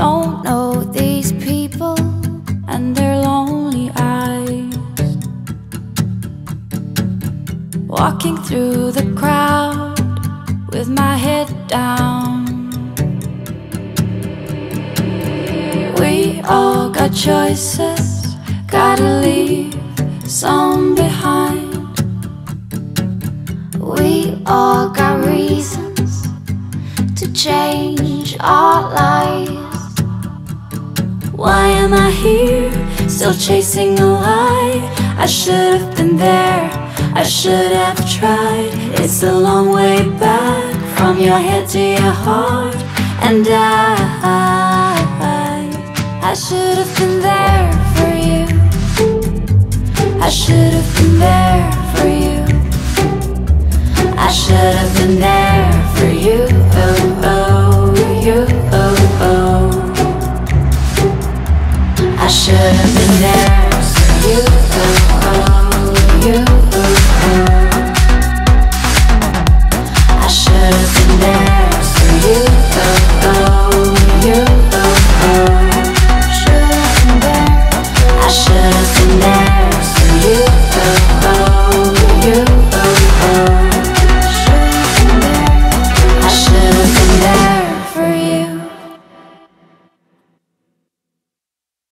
don't know these people and their lonely eyes. Walking through the crowd with my head down. We all got choices, gotta leave some behind. We all got reasons to change our lives. Why am I here, still chasing a lie? I should have been there, I should have tried. It's a long way back from your head to your heart, and I, I should have been there for you. I should have been there for you. I should have been there. was enough.